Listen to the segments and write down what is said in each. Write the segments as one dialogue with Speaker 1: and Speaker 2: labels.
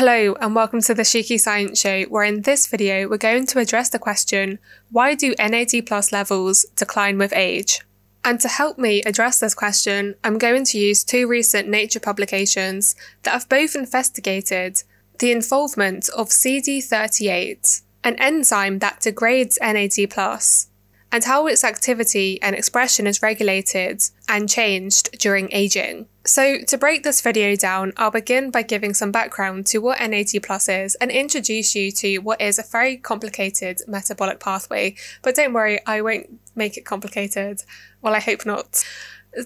Speaker 1: Hello and welcome to the Sheekey Science Show, where in this video we're going to address the question, why do NAD plus levels decline with age? And to help me address this question, I'm going to use two recent Nature publications that have both investigated the involvement of CD38, an enzyme that degrades NAD plus, and how its activity and expression is regulated and changed during aging. So to break this video down, I'll begin by giving some background to what NAD plus is and introduce you to what is a very complicated metabolic pathway. But don't worry, I won't make it complicated. Well, I hope not.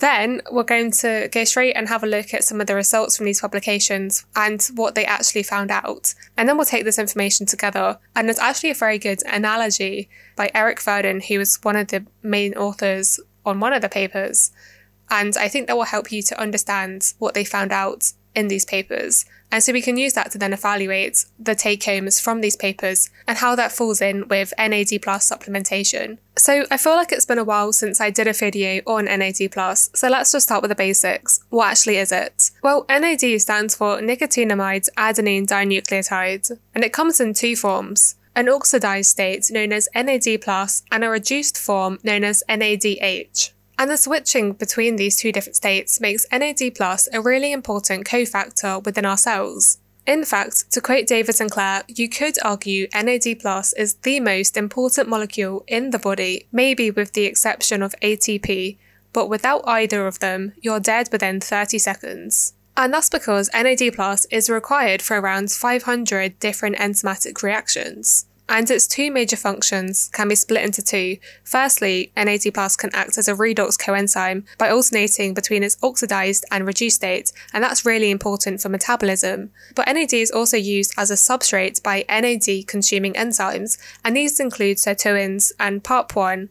Speaker 1: Then we're going to go straight and have a look at some of the results from these publications and what they actually found out. And then we'll take this information together. And there's actually a very good analogy by Eric Verdin, who was one of the main authors on one of the papers. And I think that will help you to understand what they found out in these papers. And so we can use that to then evaluate the take homes from these papers and how that falls in with NAD plus supplementation. So I feel like it's been a while since I did a video on NAD plus, so let's just start with the basics. What actually is it? Well, NAD stands for nicotinamide adenine dinucleotide, and it comes in two forms. An oxidized state known as NAD plus and a reduced form known as NADH. And the switching between these two different states makes NAD plus a really important cofactor within our cells. In fact, to quote David Sinclair, you could argue NAD plus is the most important molecule in the body, maybe with the exception of ATP, but without either of them, you're dead within 30 seconds. And that's because NAD is required for around 500 different enzymatic reactions and its two major functions can be split into two. Firstly, NAD can act as a redox coenzyme by alternating between its oxidized and reduced state, and that's really important for metabolism. But NAD is also used as a substrate by NAD consuming enzymes, and these include sirtuins and PARP1,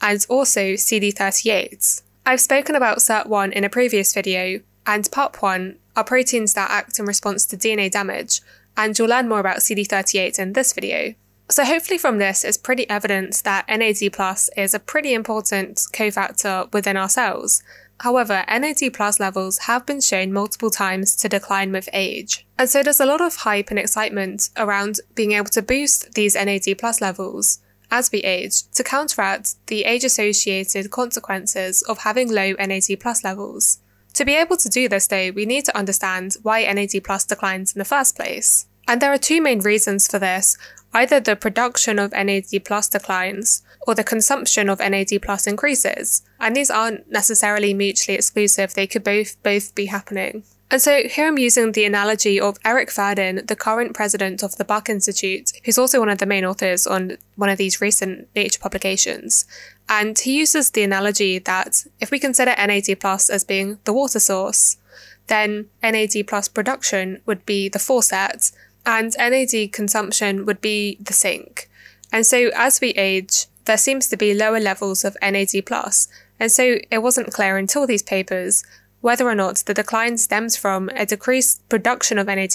Speaker 1: and also CD38. I've spoken about SIRT1 in a previous video, and PARP1 are proteins that act in response to DNA damage, and you'll learn more about CD38 in this video. So hopefully from this it's pretty evident that NAD plus is a pretty important cofactor within our cells. However, NAD plus levels have been shown multiple times to decline with age. And so there's a lot of hype and excitement around being able to boost these NAD plus levels as we age to counteract the age associated consequences of having low NAD plus levels. To be able to do this though, we need to understand why NAD plus declines in the first place. And there are two main reasons for this. Either the production of NAD plus declines or the consumption of NAD plus increases. And these aren't necessarily mutually exclusive, they could both both be happening. And so here I'm using the analogy of Eric Verdin, the current president of the Buck Institute, who's also one of the main authors on one of these recent Nature publications. And he uses the analogy that if we consider NAD plus as being the water source, then NAD plus production would be the faucet and NAD consumption would be the sink. And so as we age, there seems to be lower levels of NAD+, and so it wasn't clear until these papers whether or not the decline stems from a decreased production of NAD+,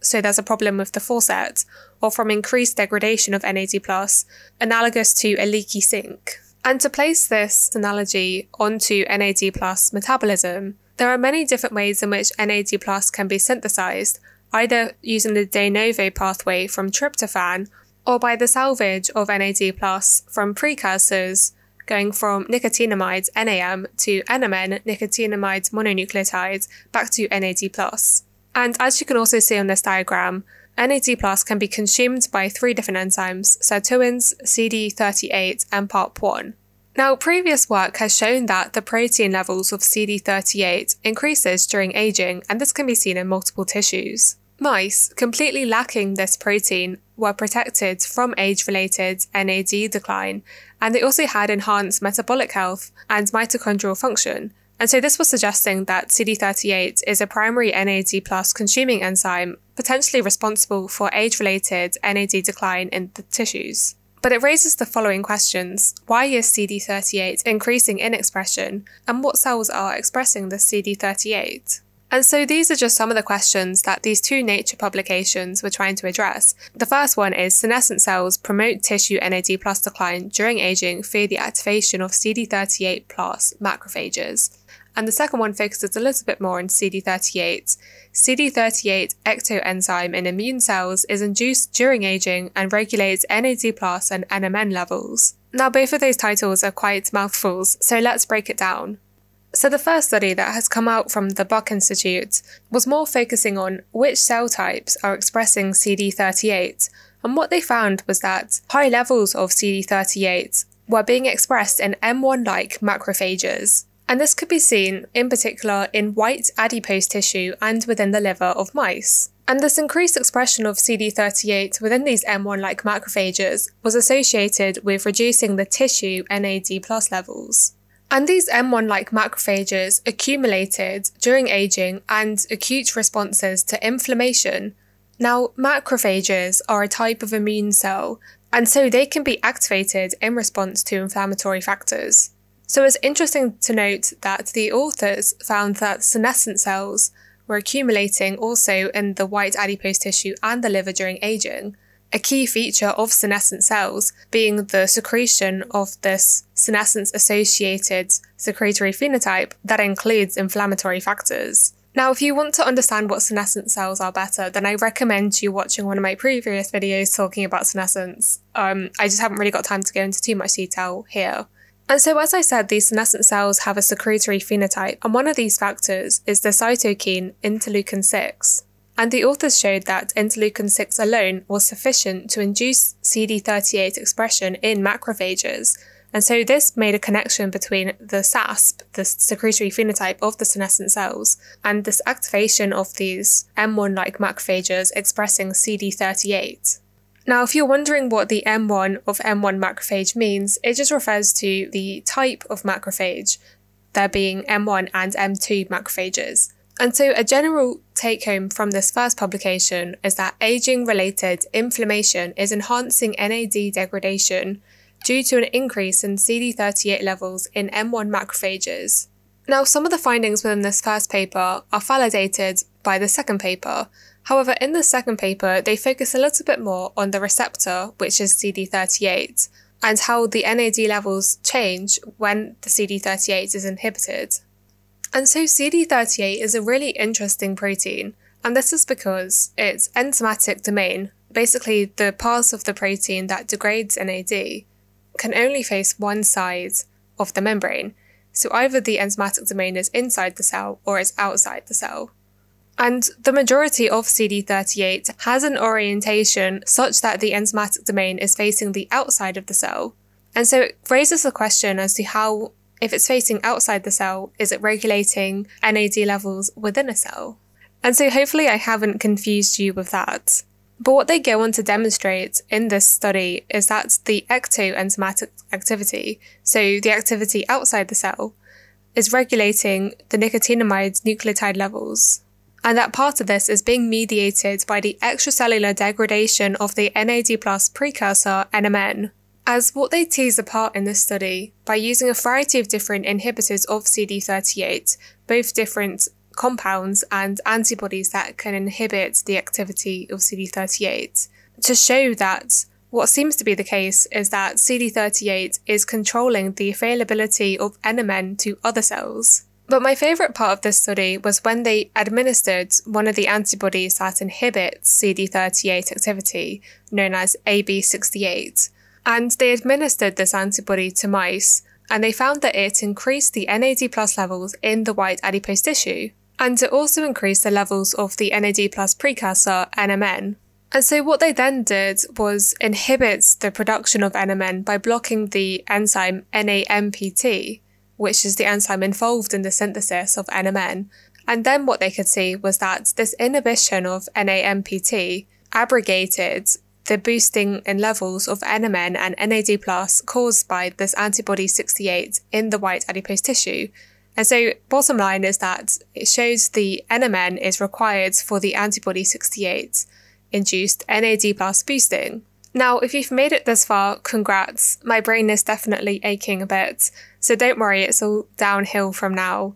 Speaker 1: so there's a problem with the faucet, or from increased degradation of NAD+, analogous to a leaky sink. And to place this analogy onto NAD plus metabolism, there are many different ways in which NAD plus can be synthesized, either using the de novo pathway from tryptophan or by the salvage of NAD plus from precursors going from nicotinamide NAM to NMN nicotinamide mononucleotides back to NAD plus. And as you can also see on this diagram, NAD plus can be consumed by three different enzymes, sirtuins, CD38, and PARP1. Now, previous work has shown that the protein levels of CD38 increases during aging, and this can be seen in multiple tissues. Mice, completely lacking this protein, were protected from age related NAD decline, and they also had enhanced metabolic health and mitochondrial function. And so this was suggesting that CD38 is a primary NAD plus consuming enzyme, potentially responsible for age related NAD decline in the tissues. But it raises the following questions. Why is CD38 increasing in expression, and what cells are expressing this CD38? And so these are just some of the questions that these two Nature publications were trying to address. The first one is senescent cells promote tissue NAD plus decline during aging through the activation of CD38 plus macrophages. and the second one focuses a little bit more on CD38. CD38 ectoenzyme in immune cells is induced during aging and regulates NAD plus and NMN levels. Now, both of those titles are quite mouthfuls, so let's break it down. So, the first study that has come out from the Buck Institute was more focusing on which cell types are expressing CD38, and what they found was that high levels of CD38 were being expressed in M1 like macrophages. And this could be seen, in particular, in white adipose tissue and within the liver of mice. And this increased expression of CD38 within these M1 like macrophages was associated with reducing the tissue NAD plus levels. And these M1 like macrophages accumulated during aging and acute responses to inflammation. Now, macrophages are a type of immune cell, and so they can be activated in response to inflammatory factors. So it's interesting to note that the authors found that senescent cells were accumulating also in the white adipose tissue and the liver during aging, a key feature of senescent cells being the secretion of this senescence associated secretory phenotype that includes inflammatory factors. Now, if you want to understand what senescent cells are better, then I recommend you watching one of my previous videos talking about senescence. Um, I just haven't really got time to go into too much detail here. And so, as I said, these senescent cells have a secretory phenotype, and one of these factors is the cytokine interleukin 6. And the authors showed that interleukin 6 alone was sufficient to induce CD38 expression in macrophages. And so this made a connection between the SASP, the secretory phenotype of the senescent cells, and this activation of these M1 like macrophages expressing CD38. Now, if you're wondering what the M1 of M1 macrophage means, it just refers to the type of macrophage, there being M1 and M2 macrophages. And so, a general take home from this first publication is that aging related inflammation is enhancing NAD degradation due to an increase in CD38 levels in M1 macrophages. Now, some of the findings within this first paper are validated by the second paper. However, in the second paper, they focus a little bit more on the receptor, which is CD38, and how the NAD levels change when the CD38 is inhibited. And so CD38 is a really interesting protein, and this is because its enzymatic domain, basically the part of the protein that degrades NAD, can only face one side of the membrane. So either the enzymatic domain is inside the cell or it's outside the cell. And the majority of CD38 has an orientation such that the enzymatic domain is facing the outside of the cell. And so it raises the question as to how if it's facing outside the cell, is it regulating NAD levels within a cell? And so hopefully I haven't confused you with that. But what they go on to demonstrate in this study is that the ectoenzymatic activity, so the activity outside the cell, is regulating the nicotinamide nucleotide levels. And that part of this is being mediated by the extracellular degradation of the NAD plus precursor NMN, as what they tease apart in this study by using a variety of different inhibitors of CD38, both different compounds and antibodies that can inhibit the activity of CD38, to show that what seems to be the case is that CD38 is controlling the availability of NMN to other cells. But my favourite part of this study was when they administered one of the antibodies that inhibits CD38 activity, known as AB68, and they administered this antibody to mice, and they found that it increased the NAD plus levels in the white adipose tissue, and it also increased the levels of the NAD plus precursor NMN. And so what they then did was inhibit the production of NMN by blocking the enzyme NAMPT, which is the enzyme involved in the synthesis of NMN. And then what they could see was that this inhibition of NAMPT abrogated the boosting in levels of NMN and NAD plus caused by this antibody 68 in the white adipose tissue. And so, bottom line is that it shows the NMN is required for the antibody 68 induced NAD plus boosting. Now, if you've made it this far, congrats. My brain is definitely aching a bit. So don't worry, it's all downhill from now,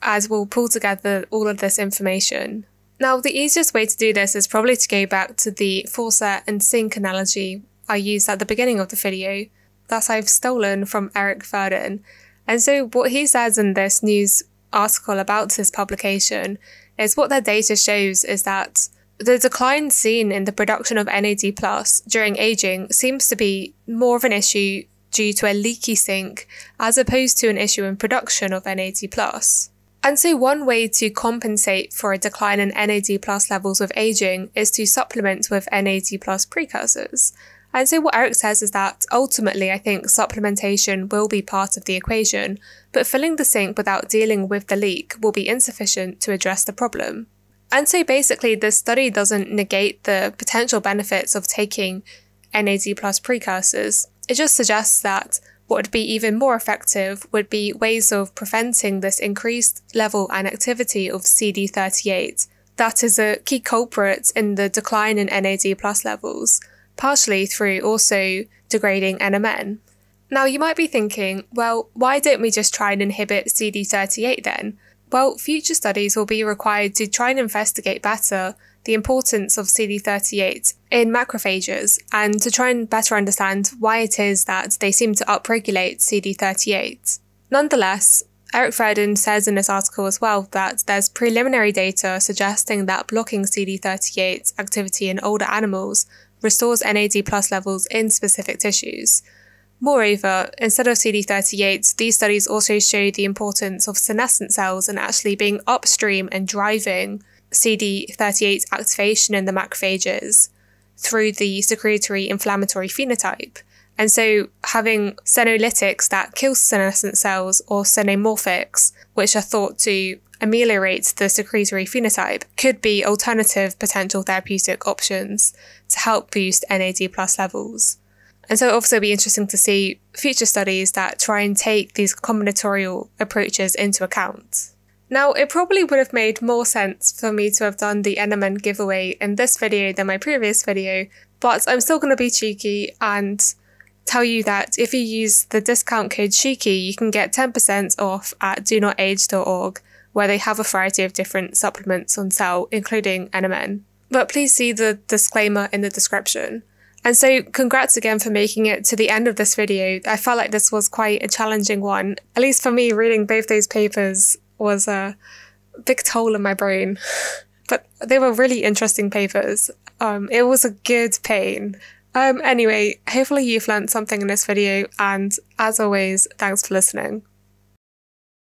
Speaker 1: as we'll pull together all of this information. Now, the easiest way to do this is probably to go back to the faucet and sink analogy I used at the beginning of the video that I've stolen from Eric Verdin. And so what he says in this news article about this publication is what their data shows is that the decline seen in the production of NAD plus during aging seems to be more of an issue due to a leaky sink as opposed to an issue in production of NAD plus. And so one way to compensate for a decline in NAD plus levels with aging is to supplement with NAD plus precursors. And so what Eric says is that ultimately I think supplementation will be part of the equation, but filling the sink without dealing with the leak will be insufficient to address the problem. And so basically this study doesn't negate the potential benefits of taking NAD plus precursors. It just suggests that what would be even more effective would be ways of preventing this increased level and activity of CD38. That is a key culprit in the decline in NAD plus levels partially through also degrading NMN. Now, you might be thinking, well, why don't we just try and inhibit CD38 then? Well, future studies will be required to try and investigate better the importance of CD38 in macrophages and to try and better understand why it is that they seem to upregulate CD38. Nonetheless, Eric Verdin says in this article as well that there's preliminary data suggesting that blocking CD38 activity in older animals restores NAD plus levels in specific tissues. Moreover, instead of CD38, these studies also show the importance of senescent cells and actually being upstream and driving CD38 activation in the macrophages through the secretory inflammatory phenotype. And so having senolytics that kill senescent cells or senomorphics, which are thought to ameliorate the secretory phenotype, could be alternative potential therapeutic options to help boost NAD plus levels. And so it'll also be interesting to see future studies that try and take these combinatorial approaches into account. Now, it probably would have made more sense for me to have done the NMN giveaway in this video than my previous video, but I'm still going to be cheeky and tell you that if you use the discount code Sheekey, you can get 10% off at do not donotage.org, where they have a variety of different supplements on sale, including NMN but please see the disclaimer in the description. And so congrats again for making it to the end of this video. I felt like this was quite a challenging one. At least for me, reading both those papers was a big toll in my brain. but they were really interesting papers. Um, it was a good pain. Um, anyway, hopefully you've learned something in this video, and as always, thanks for listening.